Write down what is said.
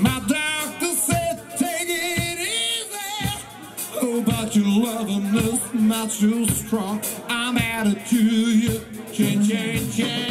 My doctor said, take it easy. Oh, but your loving is not too strong. I'm added to you. Change, change, change.